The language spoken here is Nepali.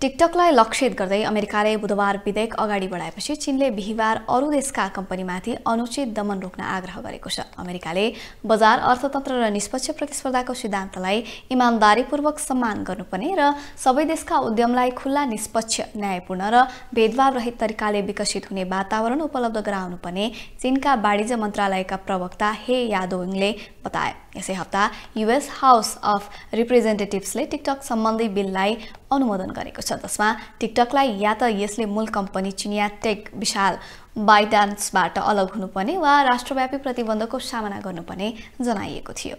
टिकटकलाई लक्षित गर्दै अमेरिकाले बुधबार विधेयक अगाडि बढाएपछि चीनले बिहिबार अरू देशका कम्पनीमाथि अनुचित दमन रोक्न आग्रह गरेको छ। अमेरिकाले बजार अर्थतन्त्र र निष्पक्ष प्रतिस्पर्धाको सिद्धान्तलाई इमान्दारीपूर्वक सम्मान गर्नुपर्ने र सबै देशका उद्यमलाई खुल्ला निष्पक्ष न्यायपूर्ण र भेदभाव रहित तरिकाले विकसित हुने वातावरण उपलब्ध गराउनुपर्ने चीनका वाणिज्य मन्त्रालयका प्रवक्ता हे यादोङले बताए। यसै हप्ता युएस हाउस अफ रिप्रेजेन्टेटिभ्सले टिकटक सम्बन्धी बिललाई अनुमोदन गरेको छ। जसमा टिकटकलाई या त यसले मूल कम्पनी चिनिया टेक विशाल बाइडान्सबाट अलग हुनुपर्ने वा राष्ट्रव्यापी प्रतिबन्धको सामना गर्नुपर्ने जनाइएको थियो।